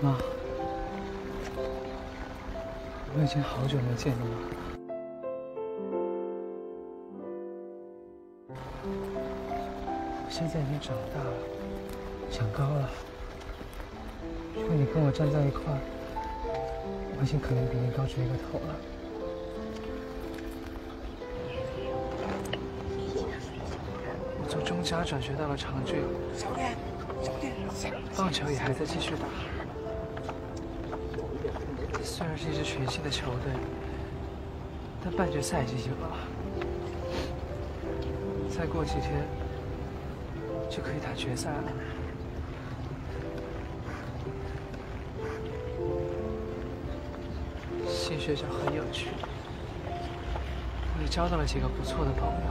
妈，我已经好久没见你了。我现在已经长大了，长高了。如果你跟我站在一块儿，我已经可能比你高出一个头了。我从中甲转学到了长郡，棒球也还在继续打。虽然是一支全新的球队，但半决赛已经赢了。再过几天就可以打决赛了。新学校很有趣，我也交到了几个不错的朋友，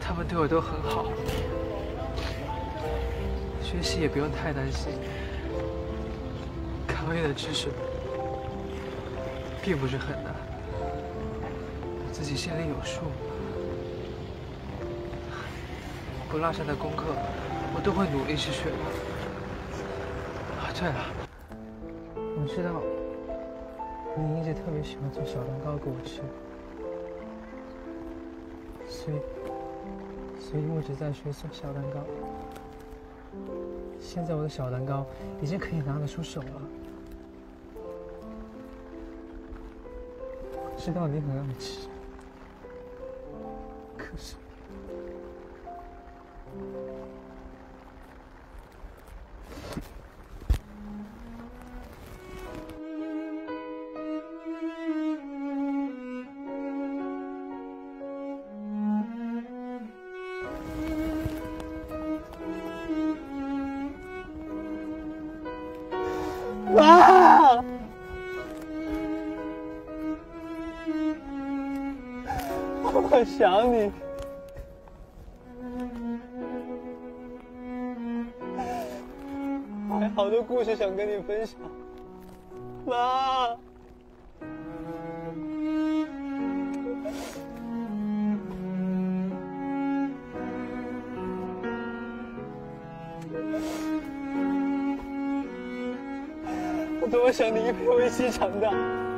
他们对我都很好，学习也不用太担心。考研的知识并不是很难，我自己心里有数。不落下的功课，我都会努力去学。啊，对了，我知道你一直特别喜欢做小蛋糕给我吃，所以，所以我一直在学做小蛋糕。现在我的小蛋糕已经可以拿得出手了。知道你很爱吃，可是。妈，我想你。我还好多故事想跟你分享，妈。我多么想你陪我一起长大。